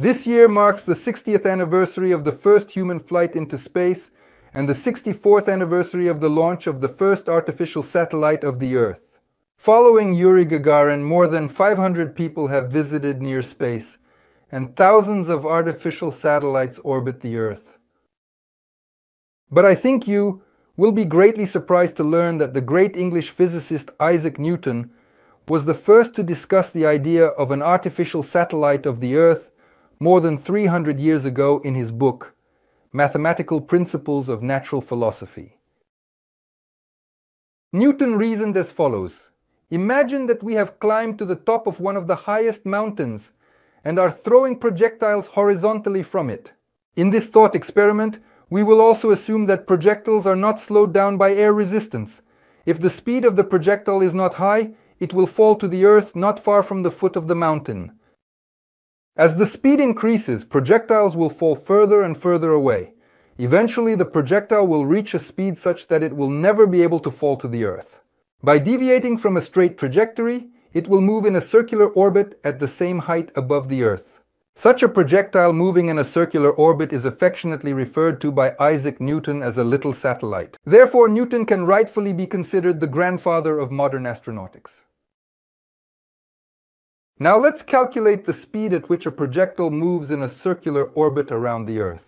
This year marks the 60th anniversary of the first human flight into space and the 64th anniversary of the launch of the first artificial satellite of the Earth. Following Yuri Gagarin, more than 500 people have visited near space, and thousands of artificial satellites orbit the Earth. But I think you will be greatly surprised to learn that the great English physicist Isaac Newton was the first to discuss the idea of an artificial satellite of the Earth more than 300 years ago in his book, Mathematical Principles of Natural Philosophy. Newton reasoned as follows Imagine that we have climbed to the top of one of the highest mountains and are throwing projectiles horizontally from it. In this thought experiment, we will also assume that projectiles are not slowed down by air resistance. If the speed of the projectile is not high, it will fall to the earth not far from the foot of the mountain. As the speed increases, projectiles will fall further and further away. Eventually, the projectile will reach a speed such that it will never be able to fall to the earth. By deviating from a straight trajectory, it will move in a circular orbit at the same height above the earth. Such a projectile moving in a circular orbit is affectionately referred to by Isaac Newton as a little satellite. Therefore, Newton can rightfully be considered the grandfather of modern astronautics. Now let's calculate the speed at which a projectile moves in a circular orbit around the Earth.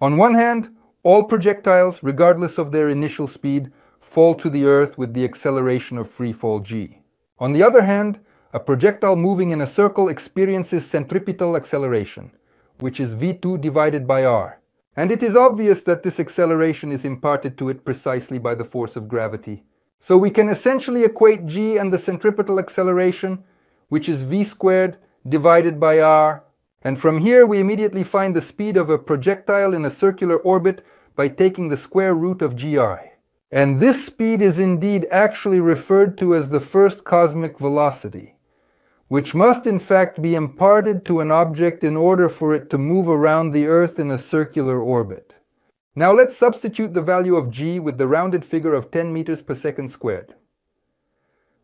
On one hand, all projectiles, regardless of their initial speed, fall to the Earth with the acceleration of freefall g. On the other hand, a projectile moving in a circle experiences centripetal acceleration, which is v2 divided by r. And it is obvious that this acceleration is imparted to it precisely by the force of gravity. So we can essentially equate g and the centripetal acceleration which is v squared divided by r. And from here we immediately find the speed of a projectile in a circular orbit by taking the square root of gi. And this speed is indeed actually referred to as the first cosmic velocity, which must in fact be imparted to an object in order for it to move around the Earth in a circular orbit. Now let's substitute the value of g with the rounded figure of 10 meters per second squared.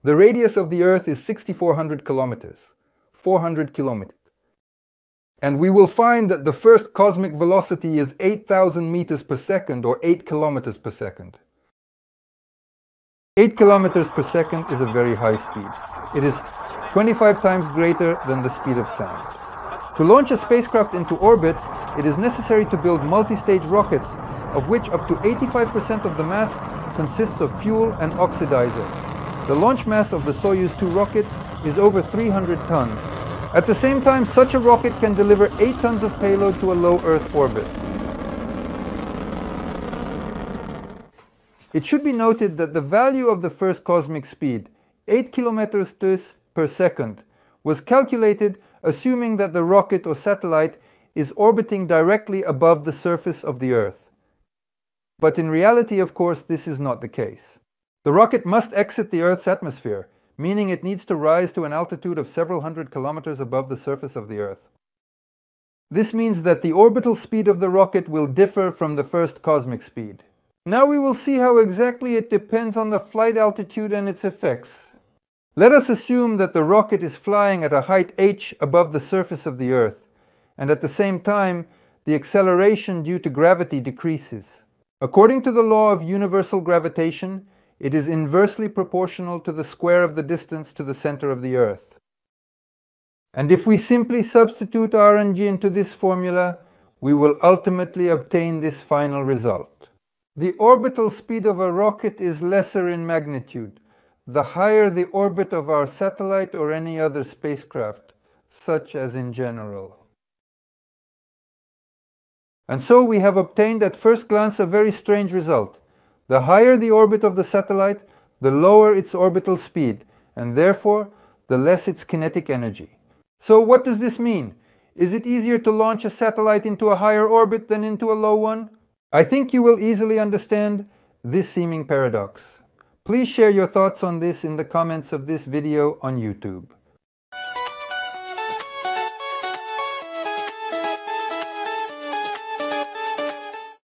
The radius of the Earth is 6,400 kilometers, 400 kilometers. And we will find that the first cosmic velocity is 8,000 meters per second or 8 kilometers per second. 8 kilometers per second is a very high speed. It is 25 times greater than the speed of sound. To launch a spacecraft into orbit, it is necessary to build multi-stage rockets, of which up to 85% of the mass consists of fuel and oxidizer. The launch mass of the Soyuz 2 rocket is over 300 tons. At the same time, such a rocket can deliver 8 tons of payload to a low Earth orbit. It should be noted that the value of the first cosmic speed, 8 kilometers per second, was calculated assuming that the rocket or satellite is orbiting directly above the surface of the Earth. But in reality, of course, this is not the case. The rocket must exit the Earth's atmosphere, meaning it needs to rise to an altitude of several hundred kilometers above the surface of the Earth. This means that the orbital speed of the rocket will differ from the first cosmic speed. Now we will see how exactly it depends on the flight altitude and its effects. Let us assume that the rocket is flying at a height h above the surface of the Earth, and at the same time, the acceleration due to gravity decreases. According to the law of universal gravitation, it is inversely proportional to the square of the distance to the center of the Earth. And if we simply substitute r and g into this formula, we will ultimately obtain this final result. The orbital speed of a rocket is lesser in magnitude, the higher the orbit of our satellite or any other spacecraft, such as in general. And so we have obtained at first glance a very strange result. The higher the orbit of the satellite, the lower its orbital speed, and therefore the less its kinetic energy. So what does this mean? Is it easier to launch a satellite into a higher orbit than into a low one? I think you will easily understand this seeming paradox. Please share your thoughts on this in the comments of this video on YouTube.